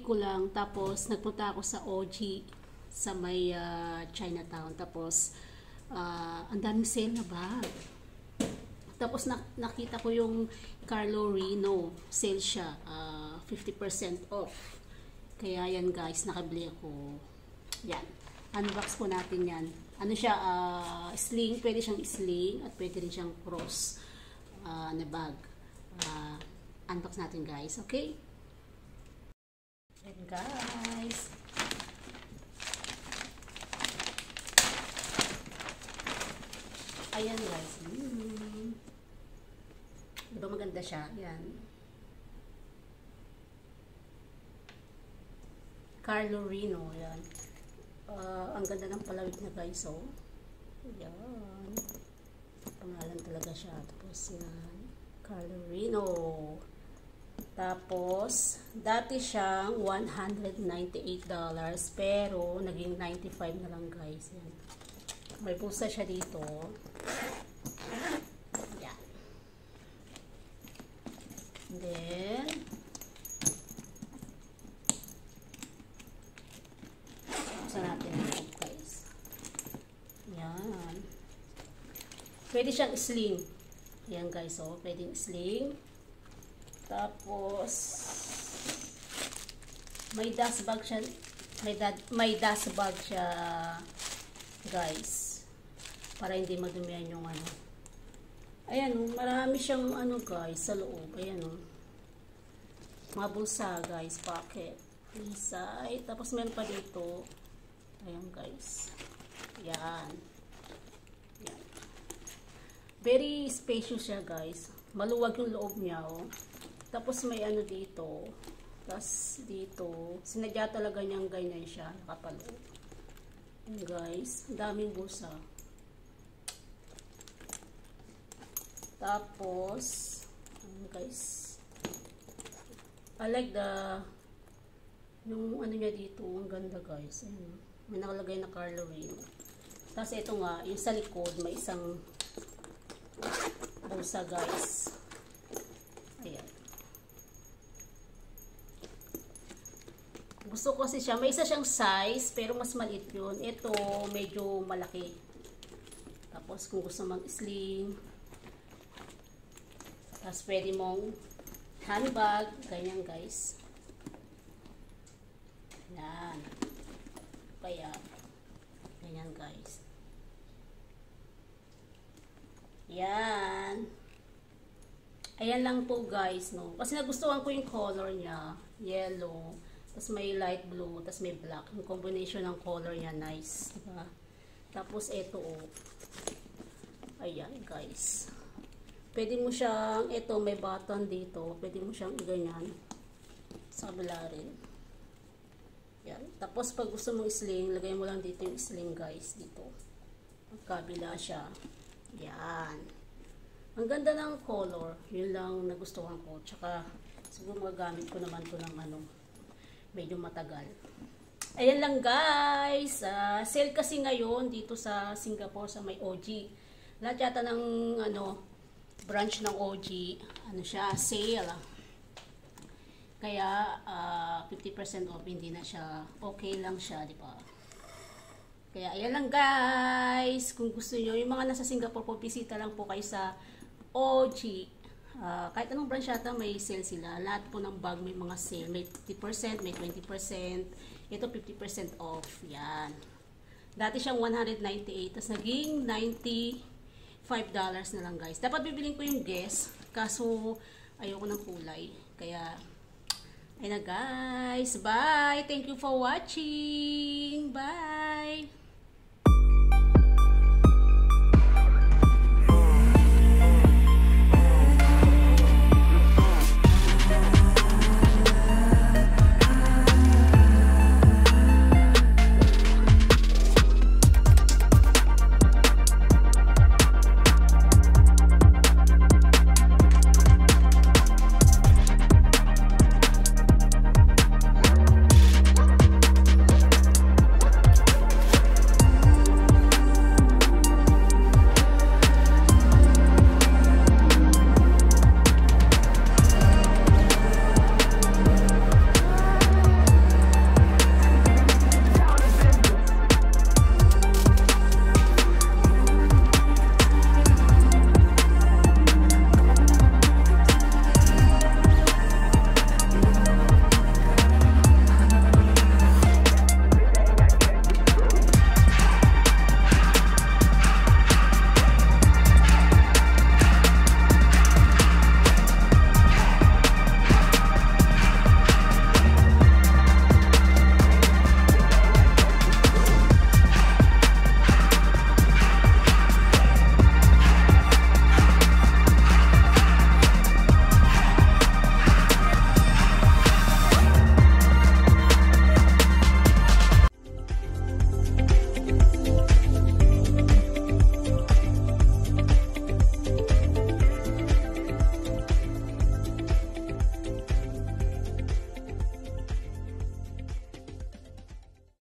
ko lang. Tapos, nagpunta ako sa OG sa may uh, Chinatown. Tapos, uh, ang daming sale na bag. Tapos, na, nakita ko yung Carlo Reno. Sale siya. Uh, 50% off. Kaya yan guys, nakabili ako. Yan. Unbox po natin yan. Ano siya, uh, sling. Pwede siyang sling at pwede rin siyang cross uh, na bag. Uh, unbox natin guys. Okay? Yan guys. Ayan guys. Hmm. Diba maganda siya? Yan. Carlo Reno. Yan. Uh, ang ganda ng palawig na guys. Oh. Yan. Pangalan talaga siya. Tapos yan. Carlo Reno. Tapos, dati siyang $198 pero naging 95 na lang guys. May pusa siya dito. Yan. Then, Buksan natin ito guys. Yan. Pwede siyang sling. Yan guys, oh. Pwede sling. Tapos, may dust bag siya. May, da may dust bag siya, guys. Para hindi madumihan yung ano. Ayan, marami siyang ano guys, sa loob. Ayan, oh. Mga bulsa, guys, pocket. Inside. Tapos meron pa dito, Ayan guys. Yan. Yan. Very spacious siya guys. Maluwag yung loob niya oh. Tapos may ano dito. Tapos dito. Sinadya talaga niyang ganyan siya. Nakapaloob. Ayan guys. daming busa. Tapos, ayan guys. I like the yung ano niya dito. Ang ganda guys. Ayan. May nakalagay na Carlo Rim. Tapos ito nga, yung sa likod, may isang bulsa guys. Ayan. Gusto ko kasi siya, may isa siyang size, pero mas maliit yun. Ito, medyo malaki. Tapos kung gusto mag-sling, tapos pwede mong handbag, ganyan guys. Yan. Kaya, ganyan guys. Yan. Ayan lang po guys, no. Kasi nagustuhan ko yung color niya. Yellow. Tapos may light blue. Tapos may black. Yung combination ng color niya, nice. Diba? Tapos ito, oh. Ayan, guys. Pwede mo siyang, ito, may button dito. Pwede mo siyang ganyan. Sa kabila rin. Yan. Tapos pag gusto mong sling, lagay mo lang dito yung sling guys. Dito. Magkabila siya. Yan. Ang ganda ng color. Yun lang nagustuhan ko. Tsaka siguro magagamit ko naman to ng ano, medyo matagal. Ayan lang guys. Uh, sale kasi ngayon dito sa Singapore sa may OG. Lahat yata ng ano, branch ng OG, ano siya, sale. Kaya, uh, ah, 50% off, hindi na siya, okay lang siya, di ba? Kaya, ayan lang guys. Kung gusto niyo yung mga nasa Singapore po, bisita lang po kayo sa OG. Uh, ah, kahit anong branch yata, may sale sila. Lahat po ng bag may mga sale. May 50%, may 20%. Ito, 50% off. Yan. Dati siyang 198, tapos naging 95 dollars na lang guys. Dapat bibiling ko yung guess, kaso ayoko ng kulay. Kaya, Ayan na guys. Bye. Thank you for watching.